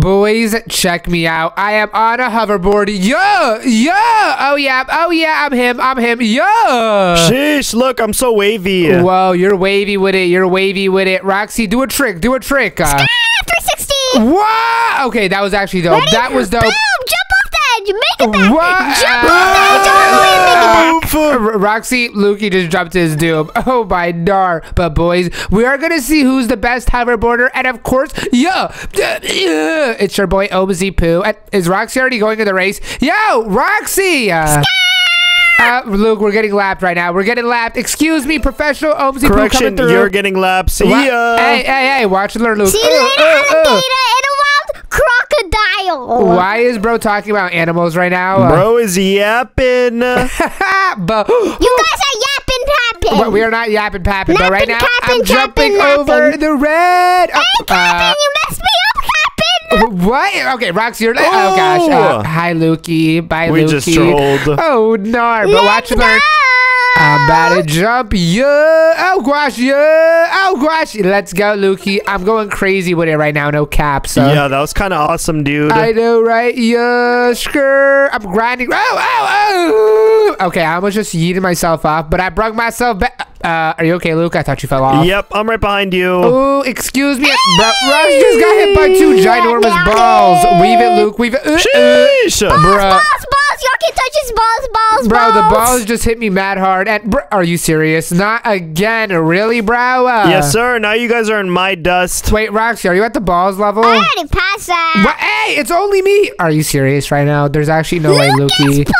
Boys, check me out. I am on a hoverboard. Yeah, yeah. Oh yeah, oh yeah. I'm him. I'm him. Yeah. Sheesh, look, I'm so wavy. Whoa, you're wavy with it. You're wavy with it. Roxy, do a trick. Do a trick. Uh, 360. what? Okay, that was actually dope. Ready? That was dope. Boom! Jump off the edge. Make it back. What? Jump off the edge all the way and make it back. R- Roxy, Lukey just dropped his doom. Oh my dar. But boys, we are gonna see who's the best hoverboarder, and of course, yeah, yeah, it's your boy Omzy Poo. Is Roxy already going to the race? Yo, Roxy! Uh, uh, Luke, we're getting lapped right now. We're getting lapped. Excuse me, professional Omzy Poo coming Correction, through. you're getting laps. See ya. Hey, hey, hey! Watch and learn, Luke. See you Uh, later, uh, uh. alligator and a wild crocodile. Why is bro talking about animals right now? Uh, Bro is yapping. but You guys are yapping tapping. But we are not yapping papping, but right now capping, I'm jumping capping, over the red. Oh, Hey, Captain, you messed me up, Captain. uh, what? Okay, Roxy, you're. Oh, gosh. Uh, Oh. hi, Lukey. Bye, We Lukey. just trolled. Oh, no. But watch Let's learn. I'm about to jump. Yeah. Oh, gosh. Yeah. Oh, gosh. Let's go, Lukey. I'm going crazy with it right now. No cap. So. yeah, that was kind of awesome, dude. I know, right? Yeah, skrr. I'm grinding. Oh, oh, oh. Okay, I almost just yeeted myself off, but I brought myself back. Uh, are you okay, Luke? I thought you fell off. Yep, I'm right behind you. Oh, excuse me. Bro, Rush just got hit by two ginormous balls. Weave it, Luke. Weave it. Uh, uh, Sheesh. bruh. Balls, balls. Y'all can touch his balls, balls, Bro, balls. the balls just hit me mad hard. And bro, are you serious? Not again, really, bro? Uh, yes, sir. Now you guys are in my dust. Wait, Roxy, are you at the balls level? I already passed that. What? Hey, it's only me. Are you serious right now? There's actually no way, Lucas Lukey.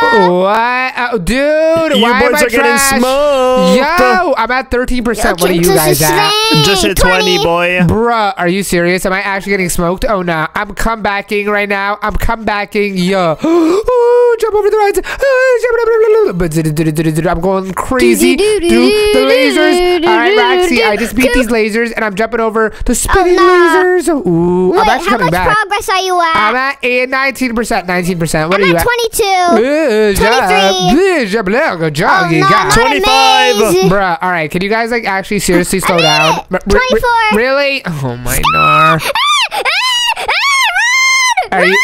Pocus the curd. What? Oh, dude, You why am boys I are getting smoked. Yo, I'm at 13%. What are you guys at? Just hit 20, boy. Bruh, are you serious? Am I actually getting smoked? Oh, no. I'm comebacking right now. I'm comebacking. Yo. Jump over the rides. I'm going crazy. Dude, the lasers. All right, Roxy, I just beat these lasers, and I'm jumping over the spinning no. lasers. Ooh, Wait, I'm actually how much progress are you at? I'm at eh, 19%. 19%. What I'm are you at at? 22. Uh, jog, 23. uh, jog, jog, Oh, jog, you no, got- not 25. amazing. Bruh, all right. Can you guys like actually seriously slow down? it. R- r- 24. Really? Oh my nar. Are you?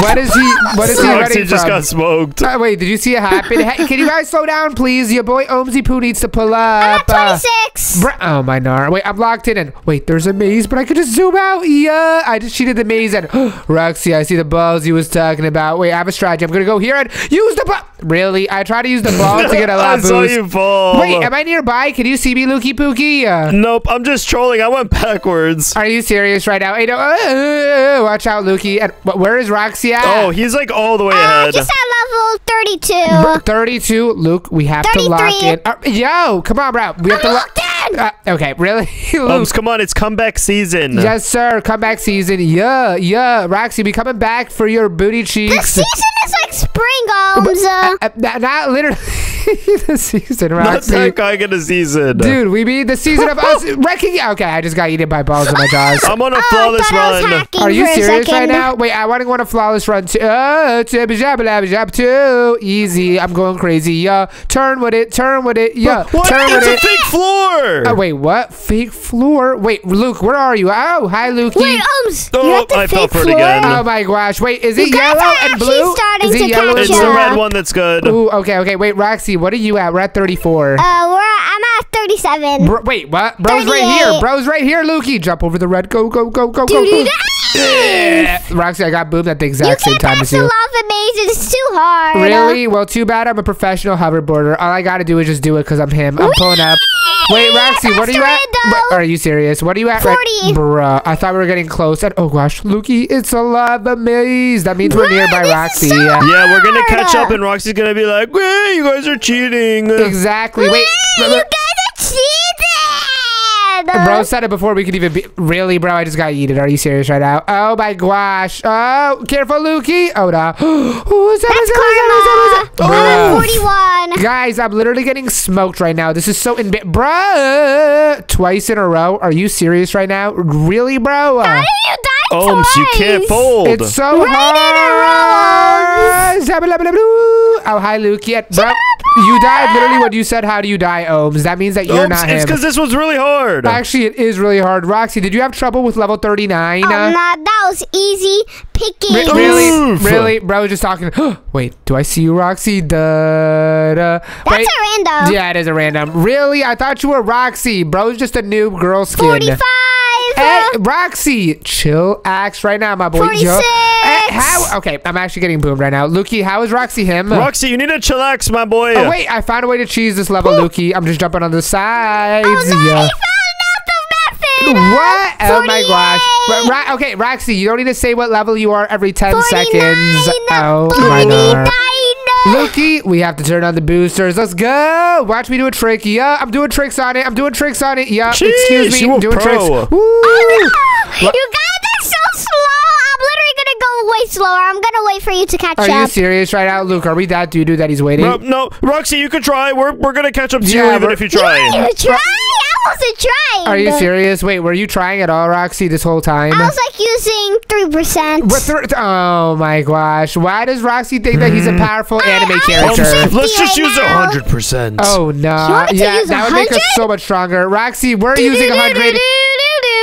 What is he? What is he Roxy running just from? got smoked. Uh, wait, did you see it happen? Hey, can you guys slow down, please? Your boy Omzy Poo needs to pull I'm up. at uh, 26. Bruh, oh my nar. Wait, I'm locked in. And wait, there's a maze, but I could just zoom out. Yeah, I just cheated the maze. And Roxy, I see the balls you was talking about. Wait, I have a strategy. I'm gonna go here and use the ball. Really? I try to use the ball to get a I lot saw boost. you fall. Wait, am I nearby? Can you see me, Lukey Pookie? Uh, Nope, I'm just trolling. I went backwards. are you serious right now? Hey, no, uh, uh, watch out, Lukey. And, wh- where is Roxy at? Oh, he's like all the way Uh, ahead. just at level 32. Br- 32. Luke, we have to lock 33. in. Uh, yo, come on, bro. We have to I'm lock locked in. uh, Okay, really? Luke. Ums, come on, it's comeback season. Yes, sir. Comeback season. Yeah, yeah. Roxy, be coming back for your booty The cheeks. season is like spring, Holmes. Uh, Uh, not, not literally the season, Not Roxy. that kind of season. Dude, we mean the season of us wrecking. Okay, I just got eaten by balls in my jaws. I'm on a oh, I flawless thought I was run. Are you serious right now? Wait, I want to go on a flawless run too. Uh, jab, jab, jab, jab, too easy. I'm going crazy. Yeah, turn with it. Turn with it. Yeah, What? turn with It's a it. fake floor. Oh, wait, what? Fake floor? Wait, Luke, where are you? Oh, hi, Lukey. Wait, Holmes. Oh, you're the I fell fake for it again. Oh my gosh! Wait, is it You yellow and blue? starting is it to yellow catch and it's the red one that's good. Ooh, okay, okay. Wait, Roxy, what are you at? We're at 34. Uh, we're I'm at 37. Bro, wait, what? Bro's right here. Bro's right here, Lukey. Jump over the red. Go, go, go, go, go, go. Dude, Yeah. Roxy, I got boomed at the you exact same can't time pass as the you. lava maze. It's too hard. Really? Well, too bad I'm a professional hoverboarder. All I gotta do is just do it because I'm him. I'm pulling up. Wait, Roxy, what are you at? Faster, Wh- Are you serious? What are you at? right- 40. Bruh, I thought we were getting close. And oh gosh, Lukey, it's a lava maze. That means we're Bruh, nearby Roxy. so Yeah. Yeah, we're gonna catch up, and Roxy's gonna be like, "Hey, you guys are cheating." Exactly. Wait. you look, look. guys are cheating. Bro said it before we could even be. Really, bro? I just got yeeted. Are you serious right now? Oh my gosh. Oh, careful, Lukey. Oh, no. Who's that? That's Who's that? Who's that? Who's that? karma. I'm 41. Guys, I'm literally getting smoked right now. This is so in Bruh. Twice in a row. Are you serious right now? Really, bro? How did you die Ums, twice? you can't fold. it's so Right in a hard. Oh, hi, Lukey. Bro. You died literally when you said, "How do you die, Omz?" That means that you're Oops, not it's him. because this was really hard. Actually, it is really hard. Roxy, did you have trouble with level 39? Oh, Uh, no, that was easy picking. Re- really, Oof. really, bro. was Just talking. Wait, do I see you, Roxy? Da, da. That's Wait. a random. Yeah, it is a random. Really, I thought you were Roxy. Bro's just a noob girl skin. 45. Hey, Roxy, chill axe right now, my boy. 46. Yo. Hey, how? Okay, I'm actually getting boomed right now. Lukey, how is Roxy him? Roxy, you need to chillax, my boy. Oh wait, I found a way to cheese this level, Lukey. I'm just jumping on the oh, sides. Oh, no, yeah. he found out the method. What? Oh my gosh. 48. Ra- Ra- okay, Roxy, you don't need to say what level you are every 10 49. seconds. Oh my 49. god. Lukey, we have to turn on the boosters. Let's go. Watch me do a trick. Yeah, I'm doing tricks on it. I'm doing tricks on it. Yeah, Jeez, excuse me. you doing pro. tricks. Woo. Ah! Oh, no. You guys way slower. I'm gonna wait for you to catch up. Are you serious right now, Luke? Are we that doo doo that he's waiting? Bro, no, Roxy, you can try. We're, we're gonna catch up to Yeah, you even if you You try. didn't even try. I wasn't trying. Are you serious? Wait, were you trying at all, Roxy, this whole time? I was like using three percent. What th- oh my gosh. Why does Roxy think that he's a mm-hmm. powerful anime I- character? Let's just right use a hundred percent. Oh no! want me to yeah, use that would make us so much stronger. Roxy, we're using hundred.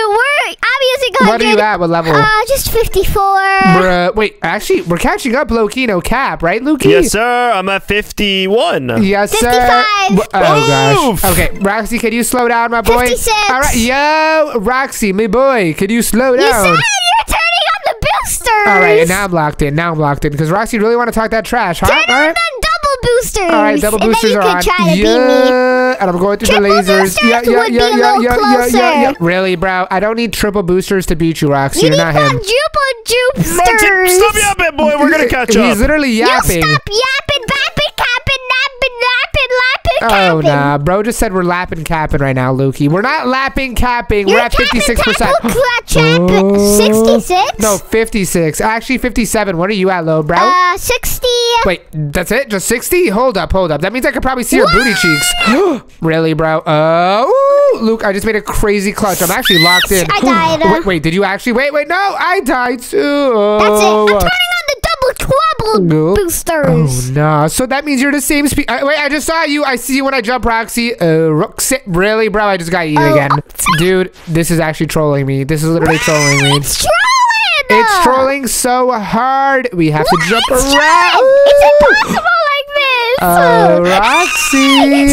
We're, I'm using 100. What are you at? What level? Uh, just 54. Bruh, wait, actually, we're catching up, Loki. No cap, right, Luki? Yes, sir. I'm at fifty-one. Yes, sir. 55. Wh- Oh Oof. gosh. Okay, Roxy, can you slow down, my boy? 56. All right, yo, Roxy, my boy, can you slow down? You down? said you're turning on the boosters. All right, and now I'm locked in. Now I'm locked in because Roxy really want to talk that trash, huh? Turn All on right. Boosters. All right, double and boosters then you on. try to beat me. yeah, and I'm going through Triple the lasers. yeah, yeah, would be yeah, a yeah, yeah, yeah, yeah, yeah. Really, bro? I don't need triple boosters to beat you, Roxy. You You're need not him. quadruple boosters. stop yapping, boy. We're gonna catch up. He's literally You yapping. stop yapping, bapping, capping, napping, napping, lapping, Oh capping. nah, bro just said we're lapping capping right now, Lukey. We're not lapping capping. You're we're at fifty six percent. Capping, Oh. 66? No, fifty six. Actually, fifty seven. What are you at, low, bro? Uh, 60. Wait, that's it? Just sixty? Hold up, hold up. That means I could probably see your booty cheeks. really, bro? Oh, Luke, I just made a crazy clutch. I'm actually locked in. I died. Wait, wait, did you actually? Wait, wait, no, I died too. That's it. I'm turning on the double trouble Nope. boosters. Oh no! So that means you're the same speed. Uh, wait, I just saw you. I see you when I jump, Roxy. Uh, Roxy, really, bro? I just got you Oh, again, dude. This is actually trolling me. This is literally trolling me. It's trolling. It's trolling so hard. We have to jump It's around. It's impossible like this. Oh, Roxy.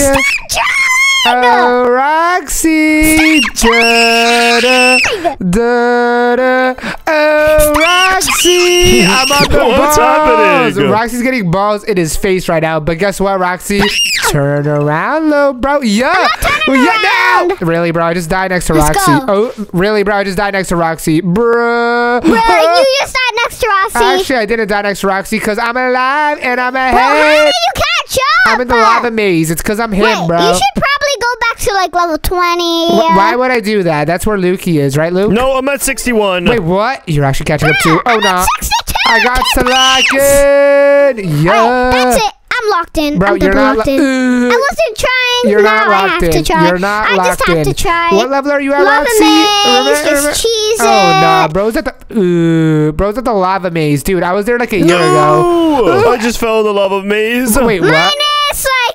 Stop. Oh, Roxy. Da, da, da, da. Oh, Roxy. I'm on the What's balls. happening? Roxy's getting balls in his face right now. But guess what, Roxy? Turn around, little bro. Yeah. yeah, no. Really, bro? I just died next to Let's Roxy. go. Oh, really, bro? I just died next to Roxy. Bruh. Bro, you just died next to Roxy. Actually, I didn't die next to Roxy because I'm alive and I'm Bro, how ahead. did you catch up? I'm in the lava maze. It's because I'm him, Wait, bro. you should probably go back to like level 20. Wh- Why would I do that? That's where Lukey is, right, Luke? No, I'm at sixty-one. Wait, what? You're actually catching up too. Oh I'm no. at 62. I got Catch up. selected. Yeah. Alright, that's it. I'm locked in. Bro, I'm you're not. locked lo- in. Uh, I wasn't trying. You're now not I have in. to try. You're not I locked just have in. to try. What level are you at, Lava Roxy? maze, Remember- just cheese Oh nah, bro's at the. Uh, bro's at the lava maze, dude. I was there like a year ago. No! I just fell in the lava maze. Wait, what?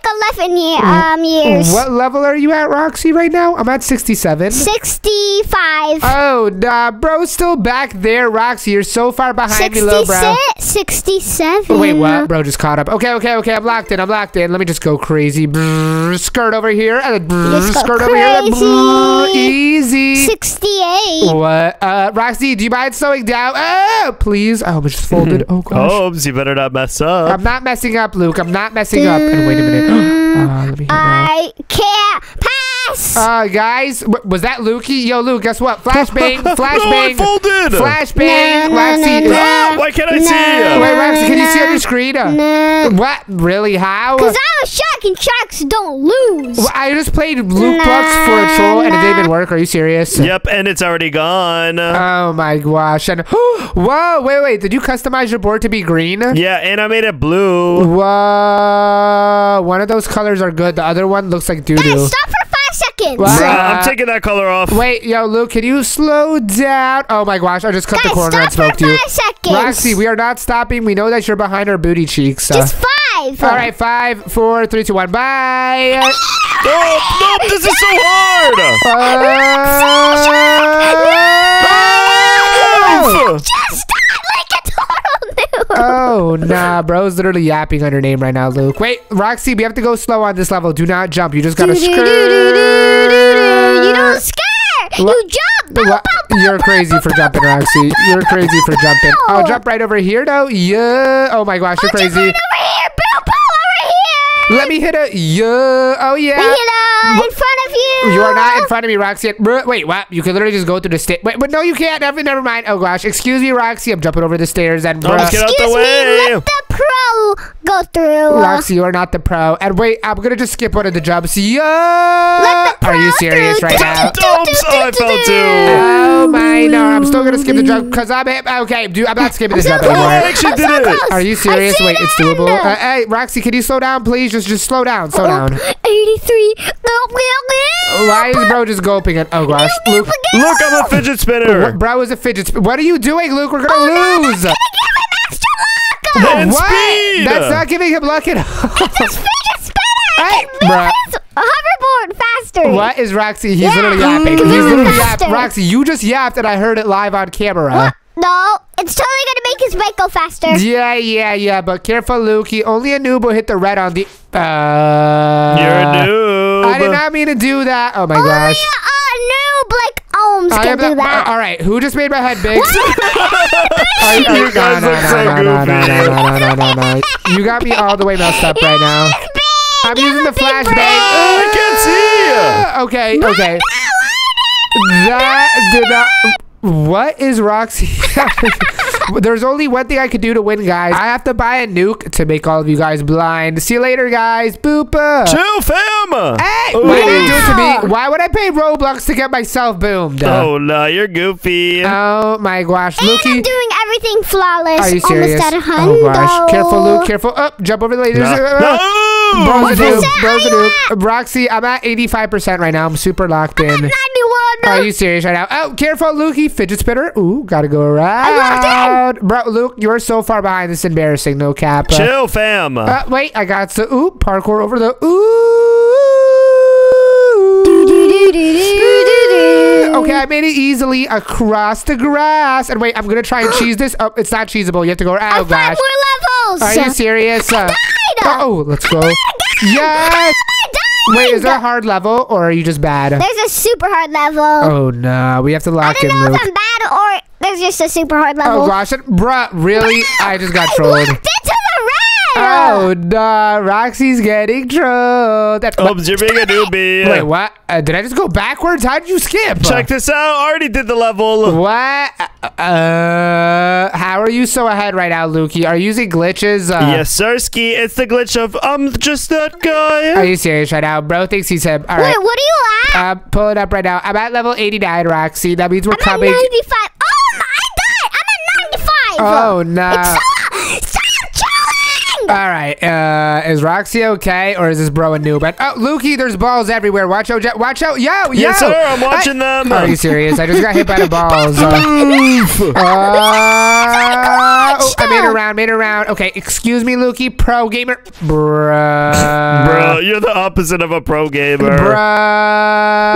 Minus like 11 year, um, years. What level are you at, Roxy, right now? I'm at 67. 65. Oh, nah, bro's still back there, Roxy. You're so far behind me, little bro. 66, 67. Wait, what? Bro just caught up. Okay, okay, okay. I'm locked in. I'm locked in. Let me just go crazy. Brrr, skirt over here. And then brrr, Just go skirt over here. crazy. brrr, easy. 68. What? Uh, Roxy, do you mind slowing down? Oh, please. Oh, I'm just folded. Oh, gosh. Oh, you better not mess up. I'm not messing up, Luke. I'm not messing up. And wait a minute. Uh, let me hear now. I can't pass. Uh, guys, w- was that Lukey? Yo, Luke, guess what? Flashbang, no, I flashbang, folded. flashbang. No, no, Roxy, no, no. Ah, why can't I see No. you? wait, Roxy, can you see on No. your screen? Nah. What? Really? How? Because I'm a shark and sharks don't lose. Well, I just played Robux for a troll and it didn't even work. Are you serious? Yep, and it's already gone. Oh my gosh. And whoa, wait, wait. Did you customize your board to be green? yeah, and I made it blue. Whoa. One of those colors are good. The other one looks like doo Guys, doo. stop for five seconds. What? Bruh, Uh, I'm taking that color off. Wait, yo, Luke, can you slow down? Oh my gosh, I just cut Guys, the corner and for smoked you. five seconds. Roxy, we are not stopping. We know that you're behind our booty cheeks. Uh, Just five. five. All right, five, four, three, two, one. Bye. Oh, no, this is so hard. Uh, oh, nah, bro! bro's literally yapping on your name right now, Luke. Wait, Roxy, we have to go slow on this level. Do not jump. You just gotta skirt. You don't skirt. you jump. Bow, bow, bow, You're crazy for jumping. Roxy. You're crazy for jumping. I'll jump right over here, though. Yeah. Oh my gosh, you're crazy. right over here. Bow, bow, over here. Let me hit a yeah. Oh yeah. Hello, in front you. You are not in front of me, Roxy. Wait, what? You can literally just go through the stairs. Wait, but no, you can't. Never, never mind. Oh gosh, excuse me, Roxy. I'm jumping over the stairs and bruh. get out Excuse the me, way. let the pro go through. Roxy, you are not the pro. And wait, I'm gonna just skip one of the jumps. Yeah. Are you serious through. right now? Oops, oh, I fell too. Oh my no! I'm still gonna skip the jump because I'm okay. Dude, I'm not skipping this jump anymore. I actually I'm did it. Are you serious? Wait, it's doable. Uh, hey, Roxy, can you slow down, please? Just, just slow down. Slow down. 83. Why is bro just gulping it? Oh gosh, Luke. Look, I'm a fidget spinner. What, bro is a fidget. Spin- what are you doing, Luke? We're gonna lose. And what? speed. That's not giving him luck at all. Just fidget spinner. Hey, Move his hoverboard faster. What is Roxy? He's Yeah. literally yapping. He's Mm. literally yapping. Roxy, you just yapped and I heard it live on camera. No, it's totally gonna make his bike go faster. Yeah, yeah, yeah. But careful, Lukey. Only a noob will hit the red on the. Uh, You're a noob. I did not mean to do that. Oh my Only gosh. a noob like Omz I can am do the- that. uh, all right, who just made my head big? You, You guys no, no, look so goofy. You got me all the way messed up right now. I'm using the have flashbang. brain. I can't see. Okay, okay. That did not. What is Roxy? There's only one thing I could do to win, guys. I have to buy a nuke to make all of you guys blind. See you later, guys. Boopa. Chill, fam. Hey, Ooh. why did you do it to me? Why would I pay Roblox to get myself boomed? Oh no, you're goofy. Oh my gosh, And I'm doing everything flawless. Are you serious? Almost at a Oh gosh, careful, Luke. Careful. Up, jump over the ladies. no. Uh, no. Bro's a noob. percent Bro's a are you noob. Roxy, I'm at 85% right now. I'm super locked in. 91. Are you serious right now? Oh, careful, Lukey. Fidget spinner. Ooh, gotta go locked around. Bro, Luke, you're so far behind. This is embarrassing. No cap. Uh, Chill, fam. uh, wait, I got the ooh parkour over the ooh. Okay, I made it easily across the grass. And wait, I'm gonna try and cheese this. Oh, it's not cheesable. You have to go. Oh Five gosh. more levels. Are you serious? Oh, let's go. Yes. Wait, is a hard level or are you just bad? There's a super hard level. Oh no, we have to I lock don't in, know Luke. if I'm bad or there's just a super hard oh, level. Oh gosh, bruh, really? I just got I trolled. walked into the red. Oh no, Roxy's getting trolled. That, Oops, you're being a newbie. Wait, what? Uh, did I just go backwards? How did you skip? Check this out. I already did the level. What? Uh, how are you so ahead right now, Lukey? Are you using glitches? Uh, yes, Sirski. It's the glitch of I'm just that guy. Are you serious right now? Bro thinks he's him. All right. Wait, what are you at? Uh, pull it up right now. I'm at level 89, Roxy. That means we're I'm coming. at 95. Oh, my god! I'm at 95. Oh no. It's so, stop chilling. All right. Uh, is Roxy okay, or is this bro a noob? And, oh, Lukey, there's balls everywhere. Watch out! Watch out! Yo, yo! Yes, sir, I'm Hey- watching them. Are you serious? I just got hit by the balls. Uh, uh, oh, I made it around. Made it around. Okay, excuse me, Lukey. Pro gamer, bruh. Bro, you're the opposite of a pro gamer. Bruh.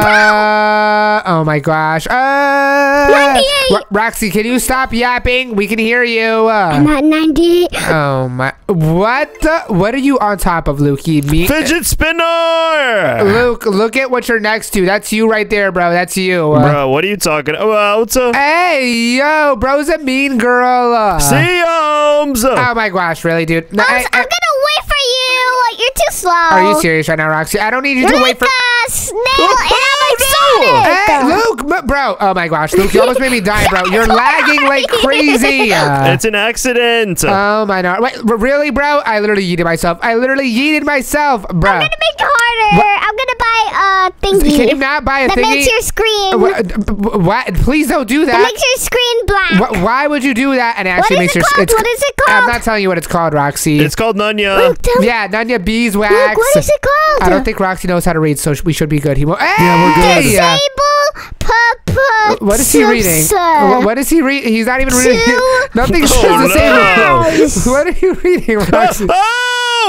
Oh my gosh. Uh, Ro- Roxy, can you stop yapping? We can hear you. Uh, I'm at 98. oh my. What? The, what are you on top of, Lukey? Me? Fidget spinner. Luke, look at what you're next to. That's you right there, bro. That's you. Uh, Bro, what are you talking about? What's up? Hey, yo, bro's a mean girl. Uh, See, Holmes. Oh my gosh, really, dude? No, I'm, I- I'm gonna wait for you. Like, you're too slow. are you serious right now, Roxy? I don't need you You're to like wait for. a snail, Oh, and I'm like no. Hey, Luke, m- bro. Oh my gosh, Luke, you almost made me die, bro. You're lagging like crazy. Uh, It's an accident. oh my god. Wait, really, bro? I literally yeeted myself. I literally yeeted myself, bro. I'm gonna make it harder. I'm gonna buy a thingy. Can you not buy a that thingy? makes your screen. What, what? Please don't do that that. makes your screen black. Wh- why would you do that? And it What actually is makes it your. called? it's- What is it called? I'm not telling you what it's called, Roxy. It's called Nanya. Luke, yeah, Nanya Beeswax. Luke, what is it called? I don't think Roxy knows how to read, so we should be good. He won't. Hey! we're good. Disable papa. What is he reading? Wh- What is he reading? He's not even reading. Two Nothing says Oh, the same. no. What are you reading, Roxy?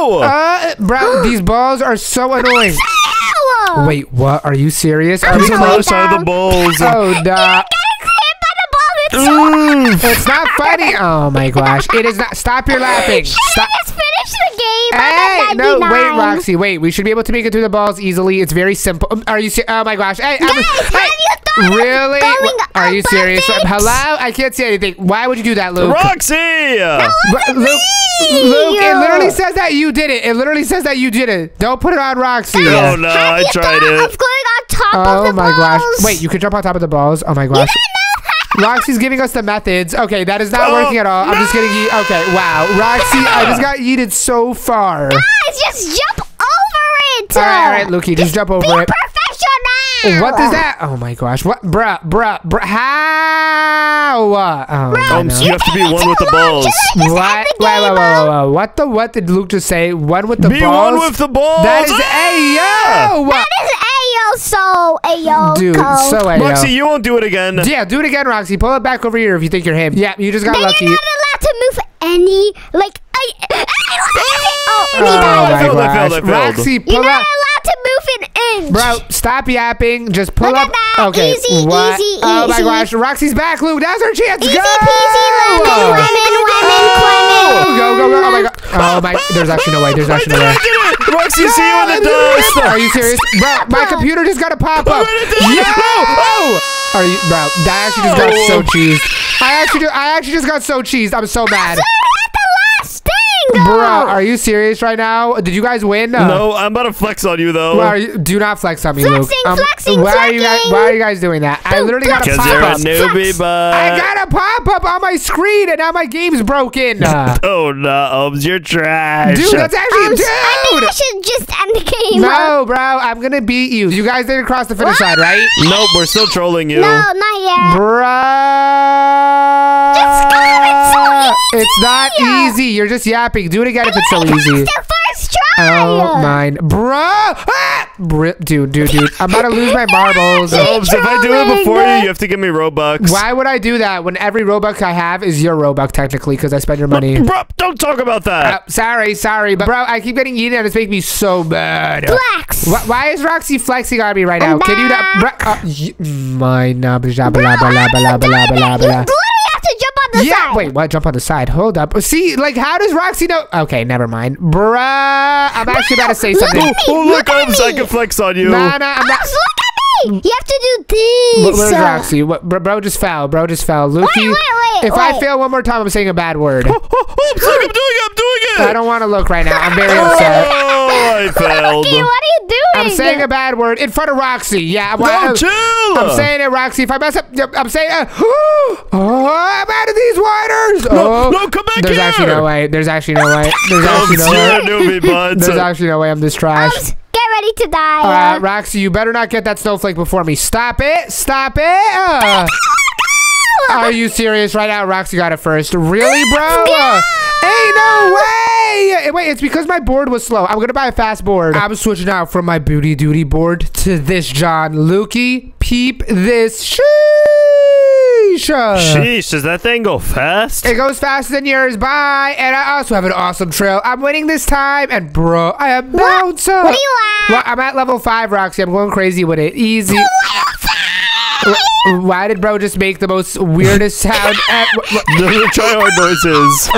Oh! Uh, bro, these balls are so annoying. Ow! Wait, what? Are you serious? Are we so close? Close are the balls. Oh, nah. Getting hit by the ball. It's so. It's not funny. Oh my gosh. It is not. Stop your laughing. Stop. Let's finish the game. Hey, I'm no, wait, Roxy, wait. We should be able to make it through the balls easily. It's very simple. Um, Are you? Se- oh my gosh. Hey, I'm- Guys, hey, you thought really? going Wha- Are you serious? it? Hello? I can't see anything. Why would you do that, Luke? Roxy! But Luke, Luke, it literally says that you did it. It literally says that you did it. Don't put it on Roxy. Oh no, I tried thought it. of going on top of oh the balls. Oh my balls? gosh. Wait, you can jump on top of the balls? Oh my gosh. Roxy's giving us the methods. Okay, that is not Oh, working at all. I'm just getting ye- Okay, wow. Roxy, I just got yeeted so far. Guys, just jump over it. right, all right, Lukey, just jump over Be it. professional. What is that? Oh my gosh. What? Bruh, bruh, bruh. How? Oh, I Um, so you have to be one with the balls. What? end Wait, the wait, wait, uh. wait, wait. What the what did Luke just say? One with the Be balls? one with the balls. That is Ah! Ayo! That is Ayo so Ayo. Dude, so Ayo. Roxy, you won't do it again. Yeah, do it again, Roxy. Pull it back over here if you think you're him. Yeah, you just got Then lucky. you're not allowed to move any like. I, I, oh, and he Oh died. my failed, I gosh. failed, I failed. Roxy, You're pull not up. allowed to move an. Bro, stop yapping. Just pull Look up. at that. Okay. Easy, what? easy, Oh my gosh. Roxy's back, Luke. Now's our chance. Easy go! peasy lemon, lemon, lemon, Go, go, go. Oh my god. Oh my. There's actually no way. There's actually no way. Roxy, see you in the dust. Are you serious? Bro, my computer just got a pop up. it. Yo! Oh! Are you, bro? That actually just got Oh. so cheesed. I actually, I actually just got so cheesed. I'm so mad. At the last thing. Bro, are you serious right now? Did you guys win? Uh, No, I'm about to flex on you though. Why are you, do not flex on me, Flexing, Luke. flexing, why Are you guys, flexing. why are you guys doing that? I literally got a Because pop you're a up. newbie, but I got a pop up on my screen, and now my game's broken. Uh, Oh no, Obs, you're trash. dude, that's actually Um, I think dude. I should just end the game. No, bro, I'm gonna beat you. You guys didn't cross the finish line, right? Nope, we're still trolling you. No, not yet. Bro, Just go, it's so easy. It's not easy. You're just yapping. Do it again if it's so It's easy. the first try. Oh mine, bro! Ah! Bri- dude, dude, dude, I'm about to lose my marbles. Obs, if I do it before you, you have to give me Robux. Why would I do that when every Robux I have is your Robux technically because I spend your money? Bro, don't talk about Uh, that. sorry, sorry, but bro, I keep getting eaten and it's making me so mad. Flex. Wh- Why is Roxy flexing on me right now? I'm Can you not? Bro, uh, my nah, blah, blah, Bro, blah, blah, I'm blah, blah, done blah, it. blah, You blah. The Yeah, side. wait, what? Jump on the side. Hold up. See, like, how does Roxy know? Okay, never mind. Bruh, I'm actually about to say Look something. at me. Oh, look, at I me. can flex on you. Nah, nah, I'm ah, not. Look at me. You have to do this. Where's Roxy? What, bro, bro just fell. Bro just fell. Lukey, wait, wait, wait, if I fail one more time, I'm saying a bad word. Oh, Obs, look, I'm doing it. I'm doing it. I don't want to look right now. I'm very upset. Oh, I failed. Lucky, what are you doing? I'm saying a bad word in front of Roxy. Yeah, I'm, No, I'm, chill. I'm saying it, Roxy. If I mess up, I'm saying, uh, oh, I'm out of these waters. Oh, no, come back There's here. actually no way. There's actually no way. There's actually no way. newbie, bud. There's actually no way I'm this trash. Get ready to die. Uh, Roxy, you better not get that snowflake before me. Stop it! Stop it! Uh, are you serious right now? Roxy got it first. Really, bro? Uh, hey, no way! Wait, it's because my board was slow. I'm gonna buy a fast board. I'm switching out from my booty duty board to this, John. Lukey, peep this. Sheesh! Sheesh, does that thing go fast? It goes faster than yours. Bye. And I also have an awesome trail. I'm winning this time. And bro, I am bouncer. What are you at? Well, I'm at level five, Roxy. I'm going crazy with it. Easy. Wh- Why did bro just make the most weirdest sound? At, wh- wh- the try hard noises.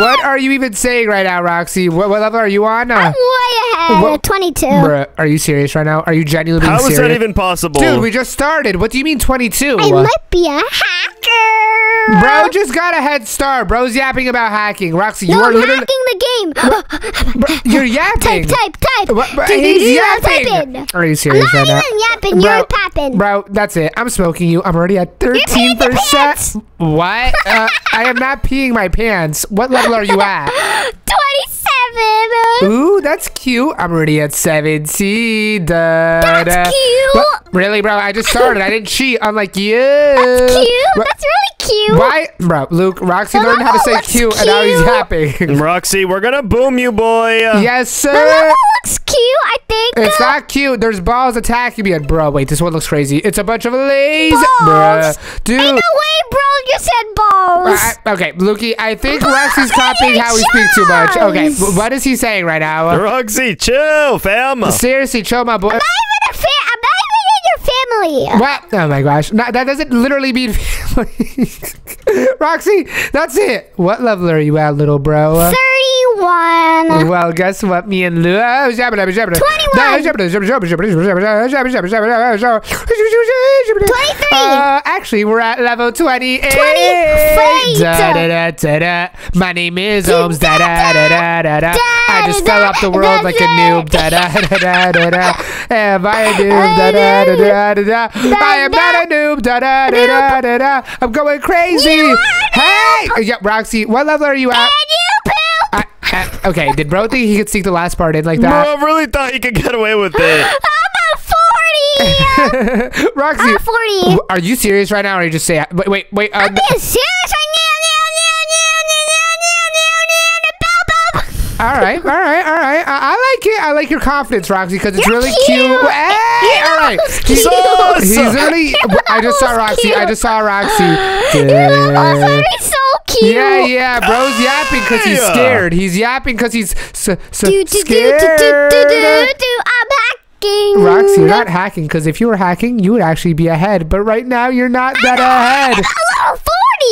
what are you even saying right now, Roxy? What, what level are you on? Uh, Way ahead. What- 22. bruh, are you serious right now? Are you genuinely being How is that even possible? Dude, we just started. What do you mean 22? I might be a hacker. Bro just got a head start. Bro's yapping about hacking. Roxy, you no, are I'm literally. hacking the game. Bro, you're yapping. type, type, type. What, bro, he's yapping. Are you I'm serious not right now? even yapping. You're tapping. Bro, that's it. I'm smoking you. I'm already at 13%. What? Uh, I am not peeing my pants. What level are you at? 27. Ooh, that's cute. I'm already at 17. Da, That's da. cute. What? Really, bro? I just started. I didn't cheat, unlike you. That's cute. What- That's really cute. Why? Bro, Luke, Roxy The learned how to say level looks cute, and now he's happy. yapping. Roxy, we're gonna boom you, boy. yes, The sir. Level looks cute, I think. It's not cute. There's balls attacking me. And bro, wait, this one looks crazy. It's a bunch of lays. Balls. Bruh. Dude. Ain't no way, bro. You said balls. balls. I- okay, Lukey, I think Roxy's copying how we speak too much. Okay, what is he saying right now? Roxy, chill, fam. Seriously, chill, my boy. I'm not even a fa- I'm not even in your family. What? Oh my gosh. No, that doesn't literally mean family. Roxy, that's it. What level are you at, little bro? 31. Well, guess what? Me and Lou. Oh, jabba, jabba, jabba. 23. Uh, actually, we're at level 28. 28. Da, da, da, da, da. My name is Omz. Da, da, da, da, da, da. I just fell off the world like a noob. Da, da, da, da, da, da. Am I a noob? Da, da, da, da, da, da. I am not a noob. Da, da, da, da, da, da. I'm going crazy. You are a Hey! Yeah, Roxy, what level are you at? And you poo. I, I, okay, did bro think he could sneak the last part in like that? Bro, really thought he could get away with it. I'm at 40. Roxy, I'm 40. are you serious right now, or are you just say wait, wait, wait? Uh, I'm being serious. all right, all right, all right. I, I like it. I like your confidence, Roxy, because it's You're really cute. cute. Hey, all right. He's, Sauce. he's really. I just saw so Roxy. I just saw Roxy. Your level's Yeah. so cute. Yeah, yeah, bro's yapping because he's scared. He's yapping because he's s- s- Do, do, do, do, do, scared. do, do, do. I'm hacking. Roxy, you're not hacking because if you were hacking, you would actually be ahead. But right now, you're not that ahead.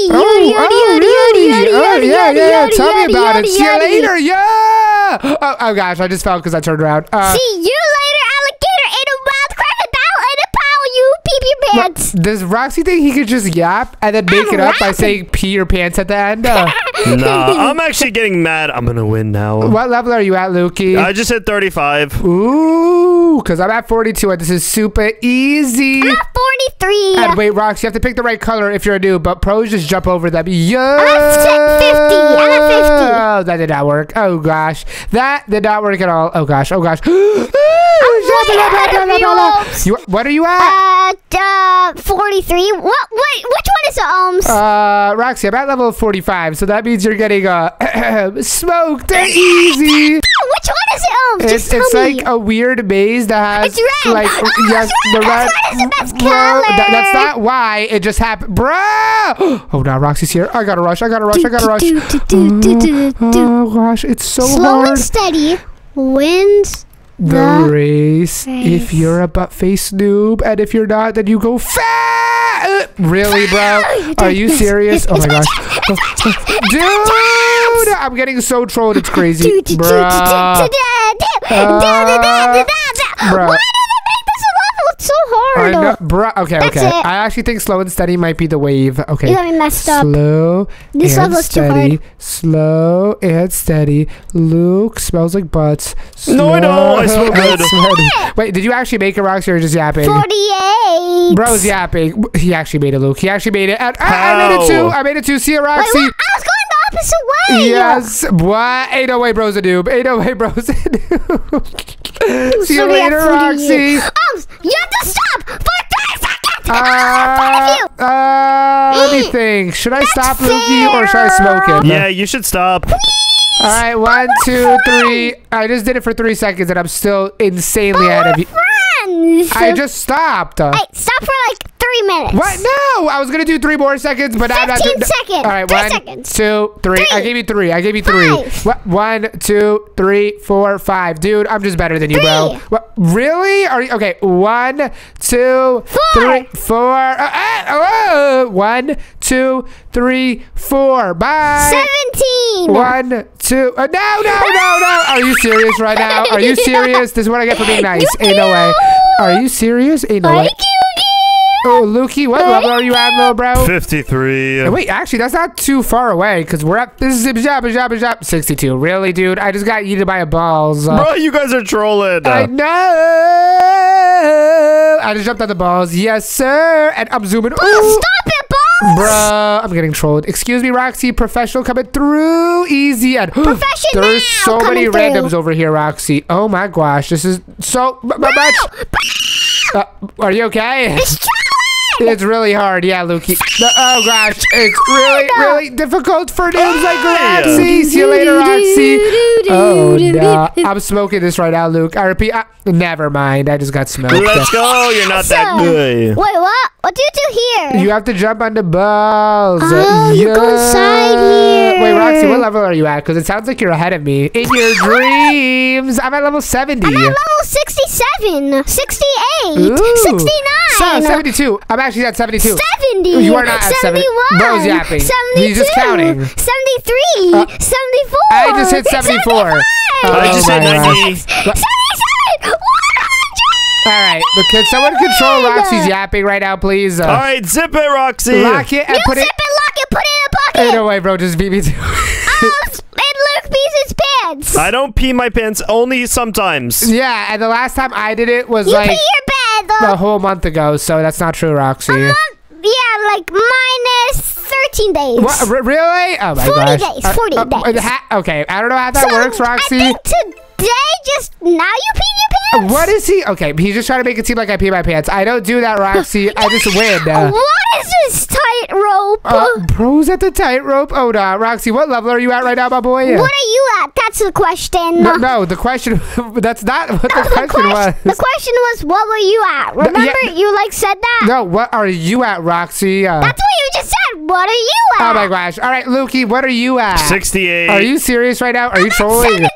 Level 40. Oh, Yuri, oh, yuri, yuri, yuri, yuri, yeah, yuri, yeah, yeah. yuri, Tell me about it. See you later. Yeah. Oh, oh gosh, I just fell because I turned around. Uh, See you later, alligator in a wild crocodile in a pile, you pee what- pants. does Roxy think he could just yap and then make I'm it up by saying pee your pants at the end? Uh, nah, I'm actually getting mad. I'm gonna win now. what level are you at, Lukey? I just hit 35. Ooh, because I'm at 42 this is super easy. I'm at 43. And wait, Rox, you have to pick the right color if you're a noob, but pros just jump over them. Yeah. at 50. I'm at 50. Oh, that did not work. Oh, gosh. That did not work at all. Oh, gosh. Oh, gosh. way ahead of you, what are you at? Uh, uh, 43. What, Wait, which one is it, Omz? Uh, Roxy, I'm at level 45, so that means you're getting uh, smoked easy. which one is it, Omz? It's, it's like a weird maze that has It's red. like Oh, yes, it's the red. red. That's why it's the best Bro, that- that's not why it just happened, bro. Oh no, Roxy's here. I gotta rush. I gotta rush. I gotta rush. Do, do, do. Oh gosh, it's so Slow hard. and steady wins the, the race. If you're a butt face noob, and if you're not, then you go fat. Really, bro? Are you serious? Oh my gosh, dude! I'm getting so trolled. It's crazy, do, do, bro. Level? It's so I hard. know, bro. Okay, That's okay. it. I actually think slow and steady might be the wave. Okay. You got me messed up. Slow This and level's too steady. hard. Slow and steady. Luke smells like butts. No, I don't. I smell good. Wait, did you actually make it, Roxy, or just yapping? 48. Bro's yapping. He actually made it, Luke. He actually made it. And I, I made it too. I made it too. See you, Wait, Roxy. what? I was going the opposite way. Yes. What? Ain't no way, bro's a noob. Ain't no way, bro's a noob. See you Sorry, later, I'm fooling Roxy. you. Omz, you have to stop for 30 seconds. Uh, I'm you. uh, let me think. Should I stop Lukey or should I smoke him? Yeah, you should stop. All right, one, two, three. I just did it for three seconds and I'm still insanely ahead of you. Friends. I just stopped. Hey, stop for like three minutes. what? No, I was gonna do three more seconds, but I'm not. 15 doing- seconds. All right, Three one, seconds. two, three. I gave you three. I gave you three. Five. One, two, three, four, five. Dude, I'm just better than you, bro. What? Really? Are you okay? One, two, Four. three, four. Uh, uh, uh, one, two, three, four. Bye. 17. One, two. Uh, no, no, no, no. Are you serious right now? Are you serious? This is what I get for being nice. Ain't no way. Are you serious? Ain't no way. Thank you. Oh, Lukey, what level are you at, little bro? 53. Wait, actually, that's not too far away because we're at this is zip zap zap zap 62. Really, dude? I just got eaten by a balls. Uh, Bro, you guys are trolling. I know. I just jumped on the balls. Yes, sir. And I'm zooming. Oh, Ooh. stop it, balls. Bruh, I'm getting trolled. Excuse me, Roxy. Professional coming through. Easy. And Professional there's so many through. randoms over here, Roxy. Oh my gosh. This is so m- m- much. Uh, are you okay? It's trolling. It's really hard, yeah, Lukey. No, oh gosh, it's really, really difficult for noobs like Hey. Roxy. See you later, Roxy. Oh no, I'm smoking this right now, Luke. I repeat, uh, never mind. I just got smoked. Let's go. You're not that good. Wait, what? What do you do here? You have to jump on the balls. Oh, you go inside here. Wait, Roxy, what level are you at? Because it sounds like you're ahead of me. In your dreams. I'm at level 70. I'm at level 67, 68, Ooh. 69, So, 72. I'm actually at 72. 70, You are not at 70. 71, Bro's yapping. 72, He's just counting. 73, Uh, 74. I just hit 74. 75, I just Oh hit my 90. 77, 100. All right. but Can someone control Roxy's yapping right now, please? Uh, All right, zip it, Roxy. Lock it and You put zip it. it, lock it, put it in a Hey, pocket. no way, bro. Just beat me too. Oh, and Luke pees his pants. I don't pee my pants only sometimes. yeah, and the last time I did it was you like pee your bed. a Uh, whole month ago, so that's not true, Roxy. yeah, like minus 13 days. What? R- really? Oh my 40 gosh. days, 40 days. ha- okay, I don't know how that So, works, Roxy. I think today, just now you peed your pants. What is he? Okay, he's just trying to make it seem like I pee my pants. I don't do that, Roxy. I just win. Uh, what is this tightrope? uh, bro's at the tightrope. Oh no, Roxy, what level are you at right now, my boy? what are you at? That's the question. No, no, the question. that's not what the the, question question was. the question was, what were you at? Remember, yeah. you like said that. No, what are you at, Roxy? Uh, That's what you just said. What are you at? oh my gosh. All right, Lukey, what are you at? 68. Are you serious right now? Are you trolling? 79.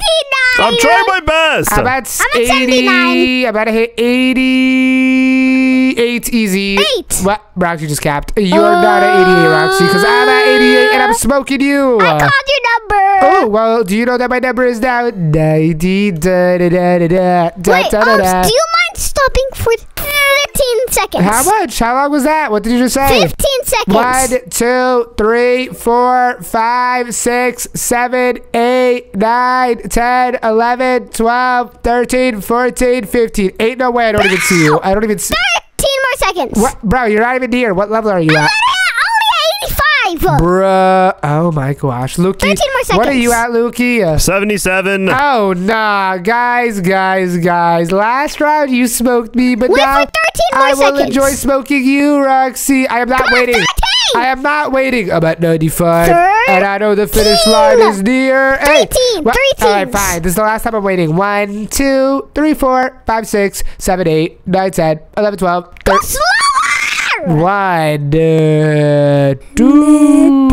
I'm trying my best. I'm at I'm 80. 79. I'm about to hit 88 easy. Eight. What? Roxy just capped. You are not at 88, Roxy, because I'm at 88 and I'm smoking you. I called your number. Oh, well, do you know that my number is now 90? Da, da, da, da, da, da, Wait, da, da, um, da. do you mind stopping for 15 seconds? How much? How long was that? What did you just say? 15 seconds. One, two, three, four, five, six, seven, eight, nine, ten, eleven, twelve, thirteen, fourteen, fifteen. Ain't no way I don't even see you. I don't even see. 13 more seconds. What, bro? You're not even near. What level are you? Only at Bruh. Oh my gosh. Luki. 13 more seconds. What are you at, Luki? 77. Oh, nah. Guys, guys, guys. Last round you smoked me, but Wait now I seconds. will enjoy smoking you, Roxy. I am not Come waiting. On, I am not waiting. I'm at 95. 13. And I know the finish line is near. Hey. All right, fine. This is the last time I'm waiting. 1, 2, 3, 4, 5, 6, 7, 8, 9, 10, 11, 12, 13. Wide uh, do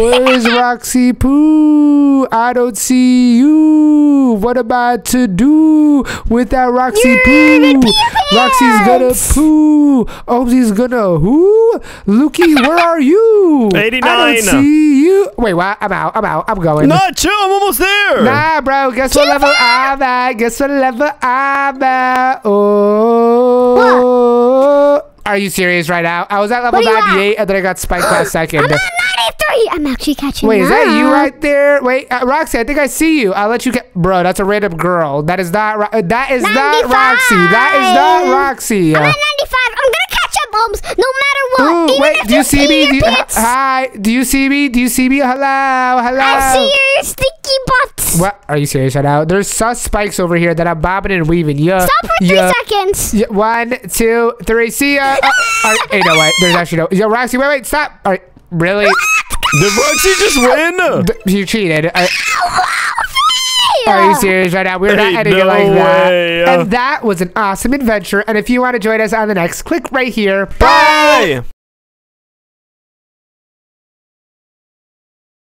Where's Roxy Poo? I don't see you. What am I to do with that Roxy You're Poo? Roxy's gonna poo. Obsy's gonna who? Lukey, where are you? 89. I don't see you. Wait, what? I'm out. I'm out. I'm going. Nah, chill. I'm almost there. Nah, bro. Guess Keep what level up. I'm at? Guess what level I'm at? Oh. Are you serious right now? I was at level What are you at? 98 and then I got spiked last second. I'm at 93. I'm actually catching Wait, is that you right there? Wait, uh, Roxy, I think I see you. I'll let you get. Bro, that's a random girl. That is not. Ro- uh, that is not Roxy. That is not Roxy. I'm at 95. I'm gonna catch up, Holmes, no matter what. Ooh, Even wait, if do you see me? Do you, pants. hi, do you see me? Do you see me? Hello, hello. I see your sticky butts. What? Are you serious right now? There's sus spikes over here that I'm bobbing and weaving. Yeah. Stop for three yeah. seconds. Yeah, one, two, three. See ya. Uh, all right, hey, no, wait. There's actually no. Yo, Roxy, wait, wait, stop. All right, really? Did Roxy just win? You cheated. I- Yeah. Are you serious right now? We're not Hey, ending it no like that. And that was an awesome adventure. And if you want to join us on the next, click right here. Bye.